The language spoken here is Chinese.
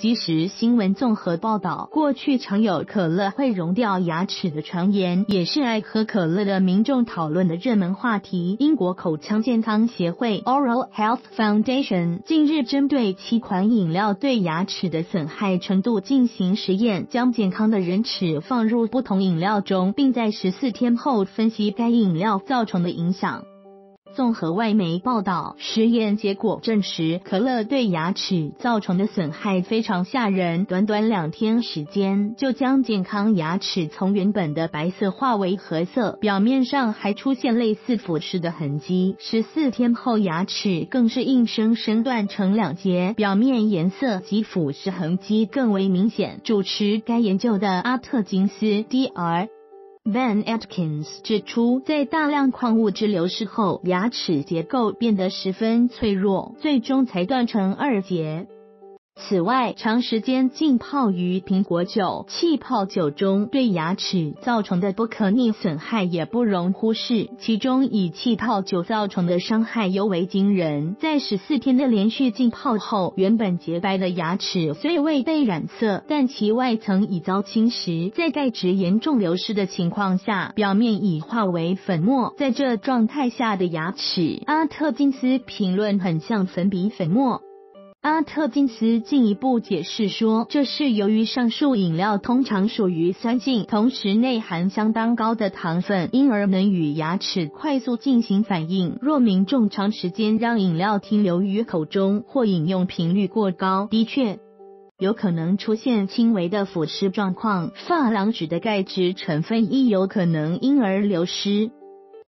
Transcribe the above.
即时新闻综合报道，过去常有可乐会溶掉牙齿的传言，也是爱喝可乐的民众讨论的热门话题。英国口腔健康协会 （Oral Health Foundation） 近日针对七款饮料对牙齿的损害程度进行实验，将健康的人齿放入不同饮料中，并在十四天后分析该饮料造成的影响。综合外媒报道，实验结果证实，可乐对牙齿造成的损害非常吓人。短短两天时间，就将健康牙齿从原本的白色化为褐色，表面上还出现类似腐蚀的痕迹。十四天后，牙齿更是硬生生断成两截，表面颜色及腐蚀痕迹更为明显。主持该研究的阿特金斯 （Dr.）。Van Atkins 指出，在大量矿物质流失后，牙齿结构变得十分脆弱，最终才断成二节。此外，长时间浸泡于苹果酒、气泡酒中对牙齿造成的不可逆损害也不容忽视。其中，以气泡酒造成的伤害尤为惊人。在十四天的连续浸泡后，原本洁白的牙齿虽未被染色，但其外层已遭侵蚀。在钙质严重流失的情况下，表面已化为粉末。在这状态下的牙齿，阿特金斯评论很像粉笔粉末。阿特金斯进一步解释说，这是由于上述饮料通常属于酸性，同时内含相当高的糖分，因而能与牙齿快速进行反应。若民众长时间让饮料停留于口中，或饮用频率过高，的确有可能出现轻微的腐蚀状况。珐琅质的钙质成分亦有可能因而流失。